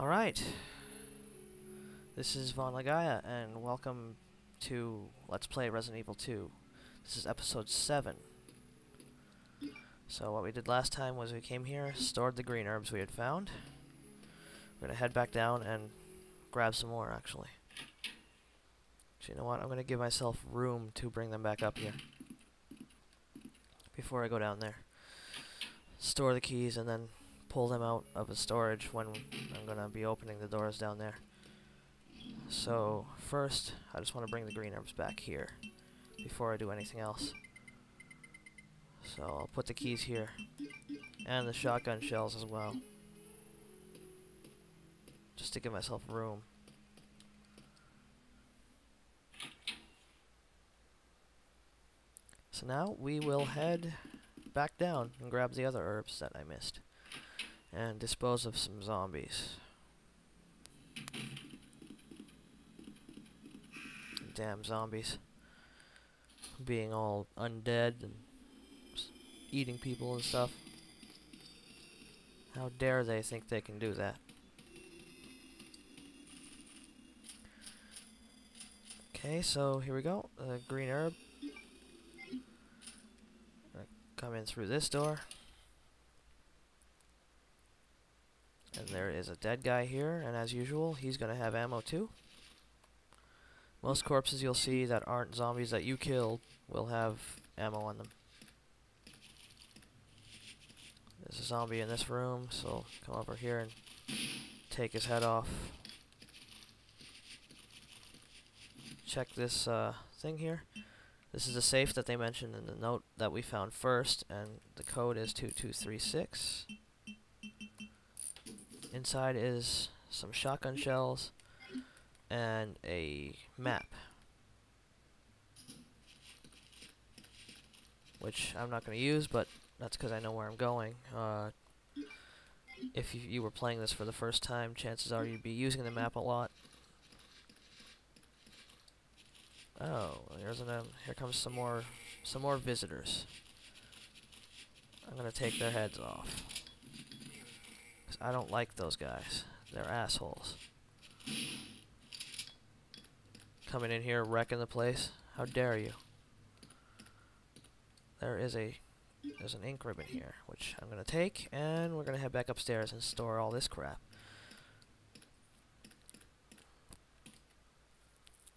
Alright. This is Vahn Legaia, and welcome to Let's Play Resident Evil 2. This is episode 7. So what we did last time was we came here, stored the green herbs we had found. We're gonna head back down and grab some more, actually. So you know what, I'm gonna give myself room to bring them back up here. Before I go down there. Store the keys and then pull them out of the storage when I'm gonna be opening the doors down there. So first, I just want to bring the green herbs back here before I do anything else. So I'll put the keys here and the shotgun shells as well, just to give myself room. So now we will head back down and grab the other herbs that I missed and dispose of some zombies. Damn zombies. Being all undead and eating people and stuff. How dare they think they can do that? Okay, so here we go. The green herb. Come in through this door. There is a dead guy here, and as usual, he's going to have ammo too. Most corpses you'll see that aren't zombies that you killed will have ammo on them. There's a zombie in this room, so come over here and take his head off. Check this uh, thing here. This is a safe that they mentioned in the note that we found first, and the code is 2236. Inside is some shotgun shells and a map. Which I'm not going to use, but that's because I know where I'm going. Uh, if you, you were playing this for the first time, chances are you'd be using the map a lot. Oh, here's an, um, here comes some more some more visitors. I'm gonna take their heads off. I don't like those guys. They're assholes. Coming in here wrecking the place. How dare you? There is a there's an ink ribbon here, which I'm gonna take, and we're gonna head back upstairs and store all this crap.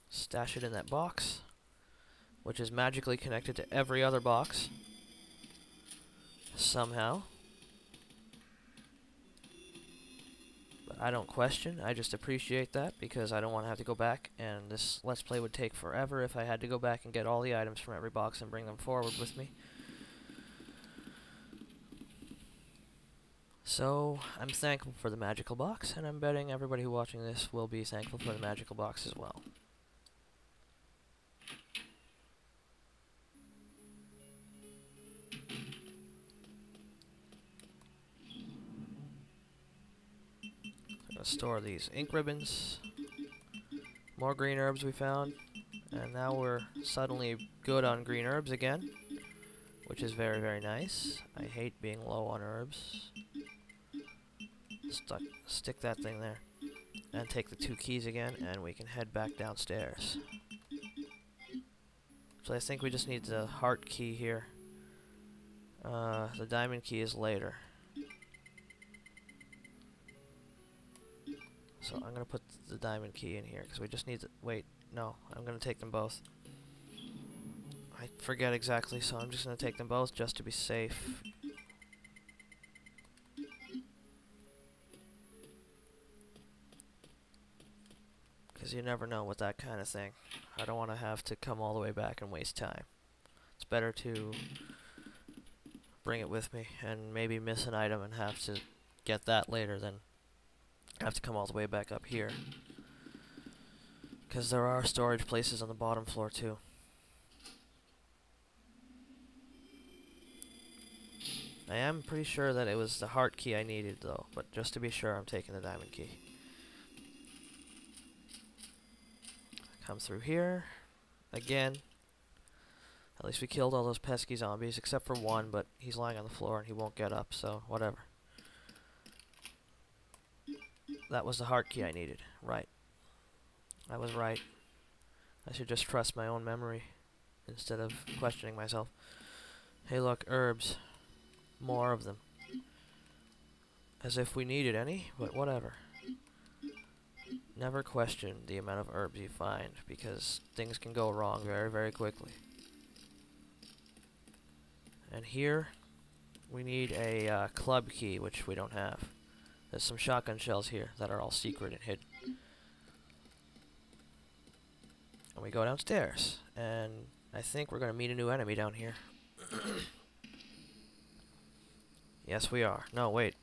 Stash it in that box, which is magically connected to every other box. Somehow. But I don't question, I just appreciate that, because I don't want to have to go back, and this Let's Play would take forever if I had to go back and get all the items from every box and bring them forward with me. So, I'm thankful for the magical box, and I'm betting everybody who watching this will be thankful for the magical box as well. Store these ink ribbons. More green herbs we found. And now we're suddenly good on green herbs again. Which is very, very nice. I hate being low on herbs. Stick that thing there. And take the two keys again, and we can head back downstairs. So I think we just need the heart key here. Uh, the diamond key is later. So I'm going to put the diamond key in here, because we just need to... Wait, no, I'm going to take them both. I forget exactly, so I'm just going to take them both just to be safe. Because you never know with that kind of thing. I don't want to have to come all the way back and waste time. It's better to bring it with me and maybe miss an item and have to get that later than I have to come all the way back up here. Because there are storage places on the bottom floor too. I am pretty sure that it was the heart key I needed though, but just to be sure I'm taking the diamond key. Come through here. Again. At least we killed all those pesky zombies, except for one, but he's lying on the floor and he won't get up, so whatever. That was the heart key I needed. Right. I was right. I should just trust my own memory instead of questioning myself. Hey look, herbs. More of them. As if we needed any, but whatever. Never question the amount of herbs you find, because things can go wrong very, very quickly. And here, we need a uh, club key, which we don't have. There's some shotgun shells here that are all secret and hidden. And we go downstairs, and I think we're going to meet a new enemy down here. yes, we are. No, wait.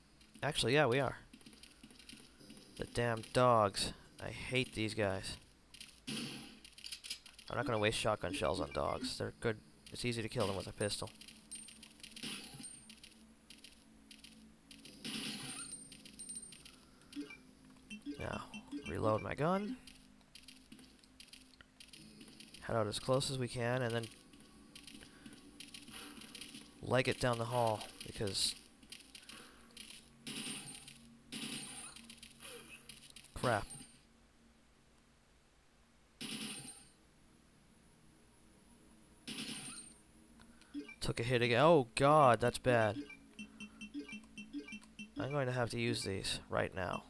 Actually, yeah, we are. The damn dogs. I hate these guys. I'm not going to waste shotgun shells on dogs. They're good. It's easy to kill them with a pistol. Reload my gun. Head out as close as we can, and then leg it down the hall, because... Crap. Took a hit again. Oh god, that's bad. I'm going to have to use these right now.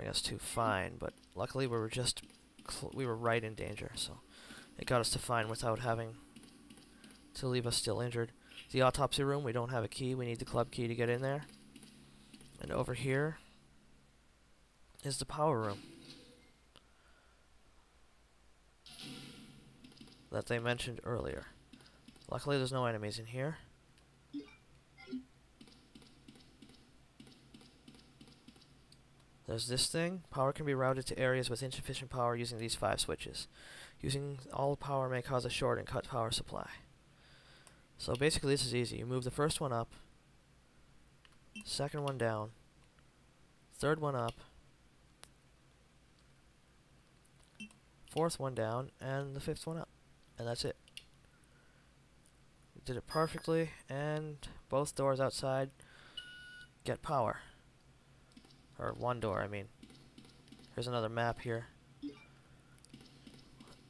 Bring us to fine, but luckily we were just we were right in danger, so it got us to fine without having to leave us still injured. The autopsy room, we don't have a key. We need the club key to get in there. And over here is the power room. That they mentioned earlier. Luckily there's no enemies in here. There's this thing. Power can be routed to areas with insufficient power using these five switches. Using all power may cause a short and cut power supply. So basically this is easy. You move the first one up, second one down, third one up, fourth one down, and the fifth one up. And that's it. Did it perfectly, and both doors outside get power. Or one door, I mean. Here's another map here.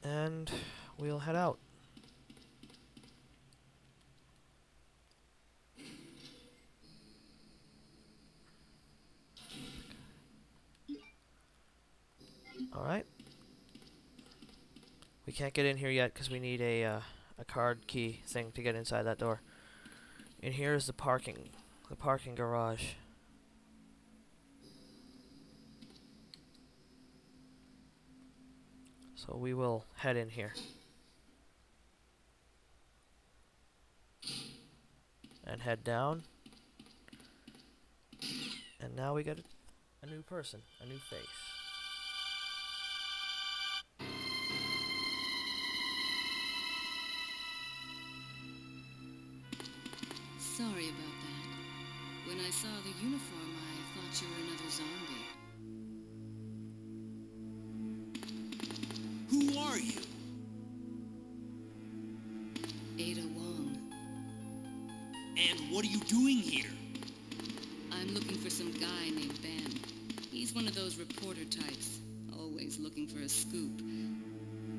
And we'll head out. Alright. We can't get in here yet because we need a, uh, a card key thing to get inside that door. And here is the parking, the parking garage. So we will head in here. And head down. And now we get a, a new person, a new face. Sorry about that. When I saw the uniform, I thought you were another zombie. Ada Wong. And what are you doing here? I'm looking for some guy named Ben. He's one of those reporter types, always looking for a scoop.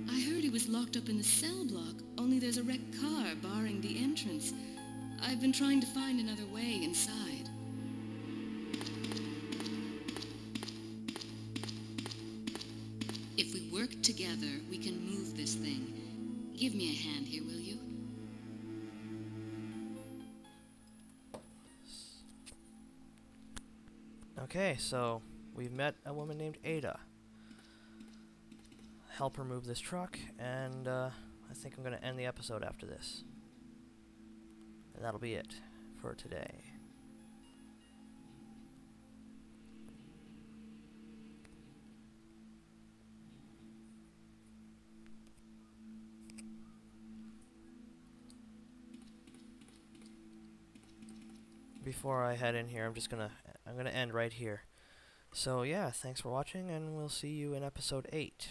I heard he was locked up in the cell block, only there's a wrecked car barring the entrance. I've been trying to find another way inside. If we work together, we can move this thing. Give me a hand here, will you? Okay, so we've met a woman named Ada. Help her move this truck, and uh, I think I'm going to end the episode after this. And that'll be it for today. Before I head in here, I'm just gonna I'm gonna end right here. So yeah, thanks for watching, and we'll see you in episode eight.